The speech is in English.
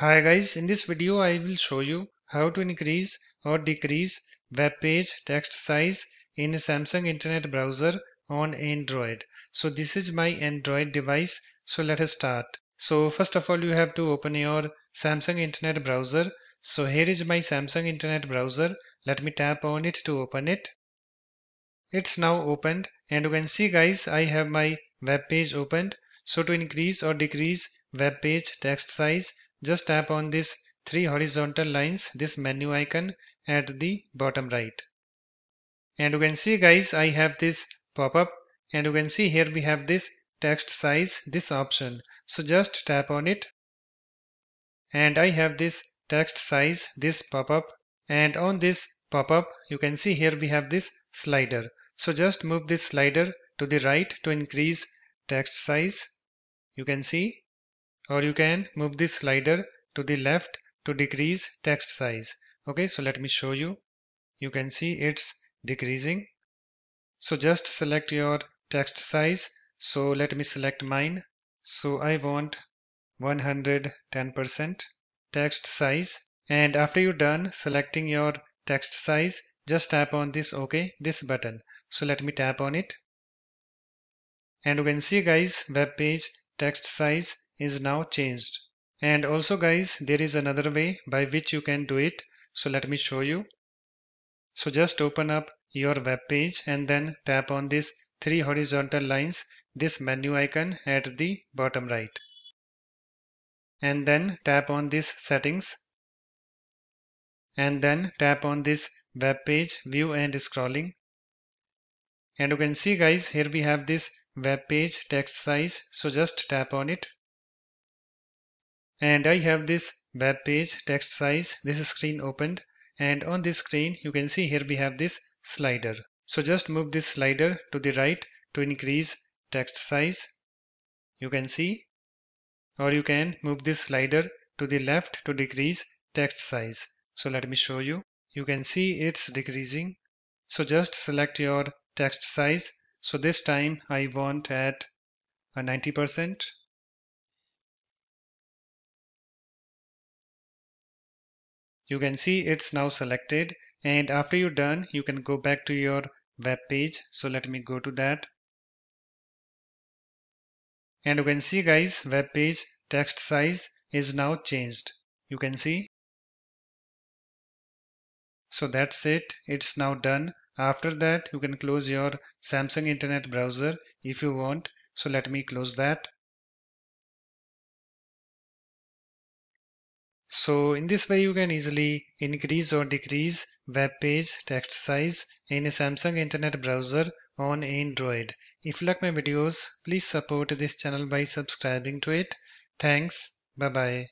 Hi guys, in this video I will show you how to increase or decrease web page text size in Samsung Internet Browser on Android. So this is my Android device. So let us start. So first of all you have to open your Samsung Internet Browser. So here is my Samsung Internet Browser. Let me tap on it to open it. It's now opened and you can see guys I have my web page opened. So to increase or decrease web page text size just tap on this three horizontal lines, this menu icon at the bottom right. And you can see guys, I have this pop-up and you can see here we have this text size, this option. So just tap on it. And I have this text size, this pop-up. And on this pop-up, you can see here we have this slider. So just move this slider to the right to increase text size. You can see or you can move this slider to the left to decrease text size. Okay so let me show you. You can see it's decreasing. So just select your text size. So let me select mine. So I want 110% text size. And after you're done selecting your text size just tap on this OK this button. So let me tap on it. And you can see guys web page text size is now changed. And also guys, there is another way by which you can do it. So let me show you. So just open up your web page and then tap on this three horizontal lines, this menu icon at the bottom right. And then tap on this settings. And then tap on this web page view and scrolling. And you can see guys, here we have this web page text size. So just tap on it and I have this web page text size this screen opened. And on this screen you can see here we have this slider. So just move this slider to the right to increase text size. You can see. Or you can move this slider to the left to decrease text size. So let me show you. You can see it's decreasing. So just select your text size. So this time I want at a 90% you can see it's now selected and after you're done you can go back to your web page. So let me go to that. And you can see guys web page text size is now changed. You can see? So that's it. It's now done. After that you can close your Samsung internet browser if you want. So let me close that So in this way you can easily increase or decrease web page text size in a Samsung internet browser on Android. If you like my videos, please support this channel by subscribing to it. Thanks. Bye bye.